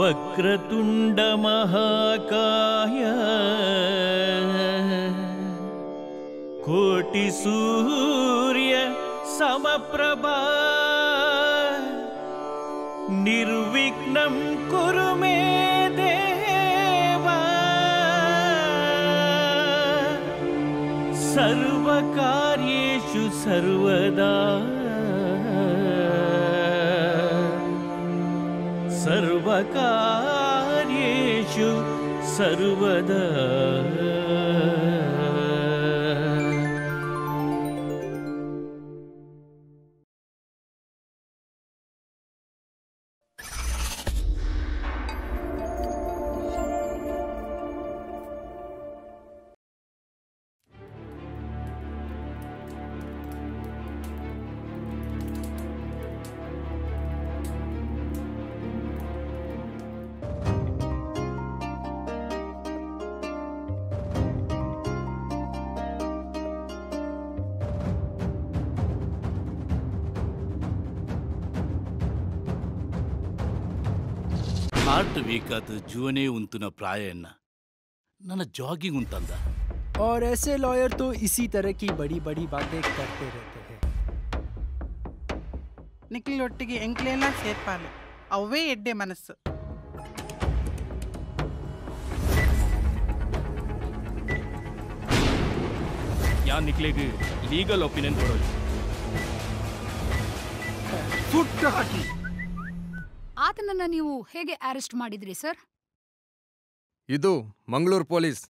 वक्रतुण्डमहाकाय कोटिसूर्य समप्रभा। निर्विघ्नं कुरु मे देव। सर्वकार्येषु सर्वदा सर्वकार्येषु सर्वदा ಹಾರ್ಟ್ ವೀಕ್ ಆದ ಜೀವನೇ ಉಂತುನ ಪ್ರಾಯಣ್ಣ ನನ್ನ ಜಾಗಿಂಗ್ ಉಂತಂದ और ऐसे लॉयर तो इसी तरह की बड़ी बड़ी बातें करते रहते हैं ನಿಖಿಲೊಟ್ಟಿಗೆ ಎಂಕ್ಲೆಲ್ಲ ಸೇರ್ಪಾಲೆ ಅವೇ ಎಡ್ಡೆ ಮನಸ್ಸು ಯಾ ನಿಕ್ಲೆಗ್ ಲೀಗಲ್ ಒಪಿನಿಯನ್ ಕೊಡೋದು ಆತನನ್ನ ನೀವು ಹೇಗೆ ಅರೆಸ್ಟ್ ಮಾಡಿದ್ರಿ ಸರ್? ಇದು ಮಂಗಳೂರು ಪೊಲೀಸ್.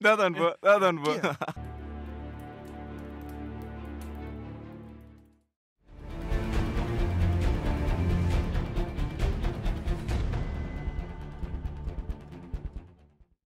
dadan bu.